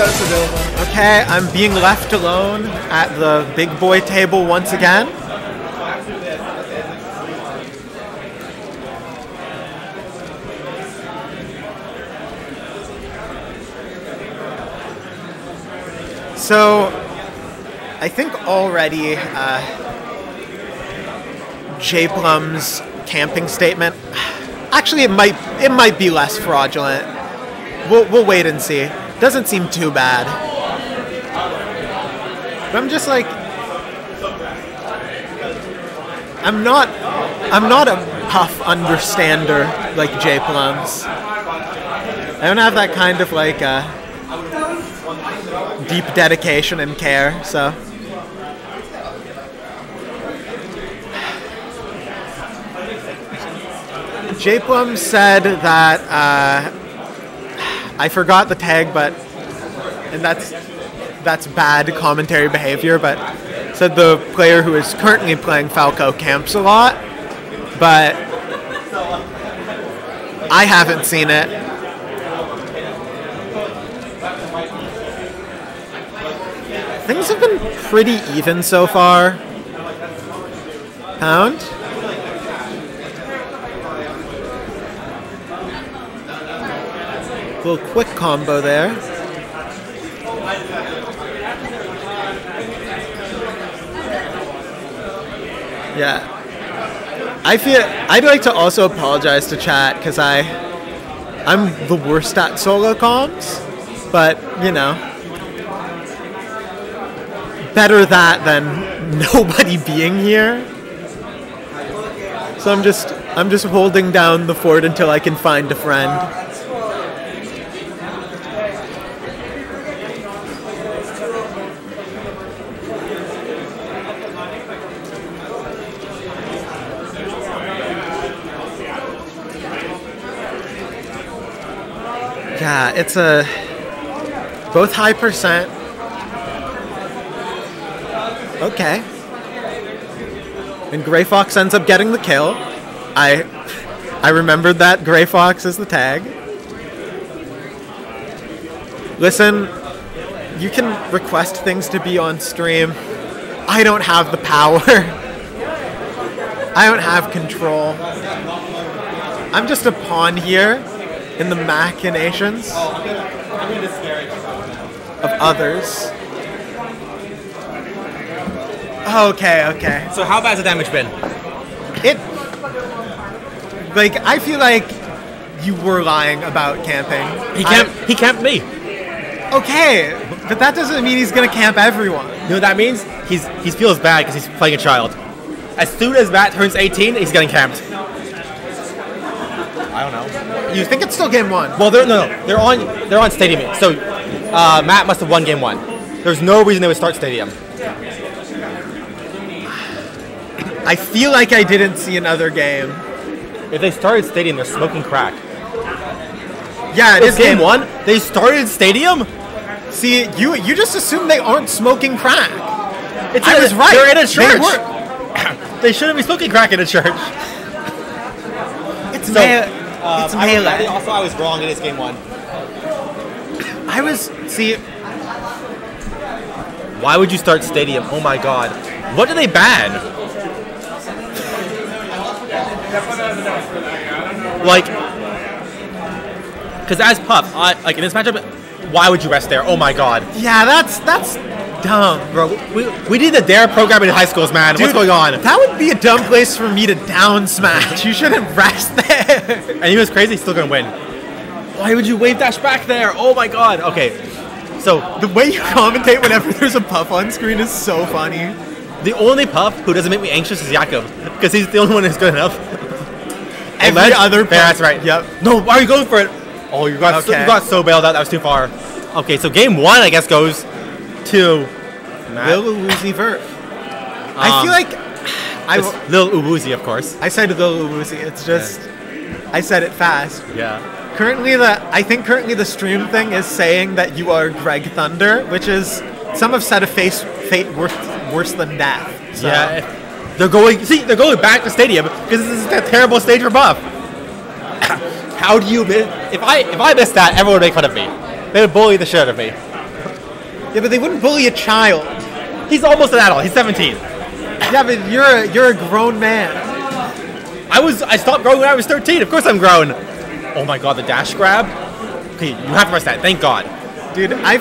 Okay, I'm being left alone at the big boy table once again. So, I think already uh, Plum's camping statement. Actually, it might it might be less fraudulent. We'll we'll wait and see. Doesn't seem too bad. But I'm just like I'm not I'm not a puff understander like J Plums. I don't have that kind of like uh, deep dedication and care, so J Plum said that uh, I forgot the tag, but and that's that's bad commentary behavior. But said the player who is currently playing Falco camps a lot, but I haven't seen it. Things have been pretty even so far. Pound. Little quick combo there. Yeah. I feel I'd like to also apologize to chat because I I'm the worst at solo comms, but you know, better that than nobody being here. So I'm just I'm just holding down the fort until I can find a friend. Yeah, it's a both high percent. Okay. And Gray Fox ends up getting the kill. I I remembered that Gray Fox is the tag. Listen, you can request things to be on stream. I don't have the power. I don't have control. I'm just a pawn here in the machinations of others. Okay, okay. So how bad's the damage been? It like I feel like you were lying about camping. He camped. he camped me. Okay, but that doesn't mean he's gonna camp everyone. You know what that means? He's he feels bad because he's playing a child. As soon as Matt turns 18, he's getting camped. I don't know. You think it's still game one? Well, they're no, no, they're on they're on Stadium. So uh, Matt must have won game one. There's no reason they would start Stadium. I feel like I didn't see another game. If they started Stadium, they're smoking crack. Yeah, it It's is game one. They started Stadium. See, you you just assume they aren't smoking crack. It's I a- was right. They're in a church. were- They shouldn't be smoking crack in a church. It's So, Um, it's I, melee. I, also, I was wrong. It is game one. I was see. Why would you start Stadium? Oh my god. What do they ban? Like, because as Puff, I, like in this matchup, why would you rest there? Oh my god. Yeah, that's that's dumb, Bro, we, we did the DARE program in high schools, man. What's going on? That would be a dumb place for me to down smash. You shouldn't rest there. And he was crazy, he's still gonna win. Why would you wave dash back there? Oh my god. Okay, so The way you commentate whenever there's a puff on screen is so funny. the only Puff who doesn't make me anxious is Yakov, because he's the only one who's good enough. Every Unless- other Fair, that's right. Yep. No, why are you going for it? Oh, you got so, you got so bailed out. That was too far. Okay, so game one, I guess, goes to Matt. Lil Uzi Vert. I Um, feel like I, Lil Uwuzi, of course. I said Lil Uzi. It's just I said it fast. Yeah. Currently, the I think currently the stream thing is saying that you are Greg Thunder, which is some have said a face fate worse worse than death. So. Yeah. They're going. See, they're going back to stadium because this is a terrible stage for Puff. How do you miss? If I if I missed that, everyone would make fun of me. They would bully the shit out of me. Yeah, but they wouldn't bully a child. He's almost an adult. He's 17. Yeah, but you're a, you're a grown man. I was I stopped growing when I was 13. Of course I'm grown. Oh my god, the dash grab. Okay, you have to press that. Thank God. Dude, I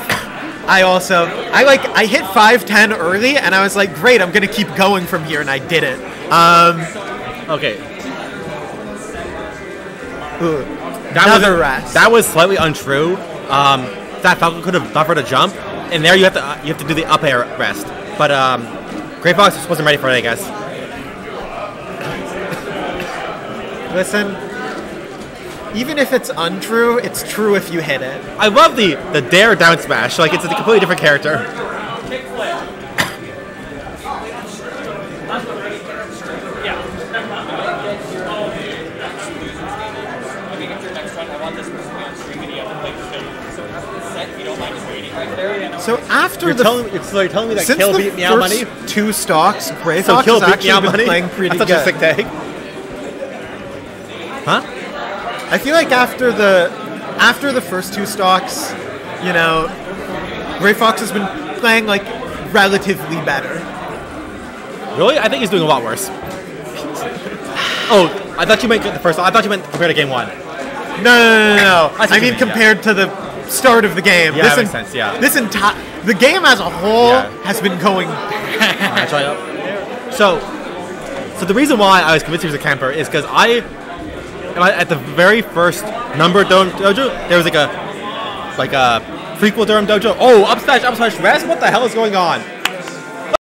I also I like I hit 510 early and I was like, "Great, I'm going to keep going from here." And I did it. Um Okay. ooh, That another was, rest. That was slightly untrue. Um, that Falco could have buffered a jump, and there you have to uh, you have to do the up air rest. But um, Gray Fox just wasn't ready for it, I guess. Listen, even if it's untrue, it's true if you hit it. I love the the dare down smash. Like it's a completely different character. So after You're the telling, so you're telling me that since Kill the beat Meow first Money? two stocks, Grey So has beat Meow Money? playing pretty That's good. such a sick tag. Huh? I feel like after the after the first two stocks, you know, Gray Fox has been playing like relatively better. Really? I think he's doing a lot worse. oh, I thought you meant the first. I thought you meant compared to game one. No, no, no, no. no. I I mean, mean, yeah. compared to the start of the game. Yeah, this that makes sense, yeah. This entire the game as a whole Yeah. has been going. Try. So, so the reason why I was convinced he was a camper is because I, at the very first number dome dojo, there was like a, like a prequel Durham dojo. Oh, up smash, up smash, rest. What the hell is going on?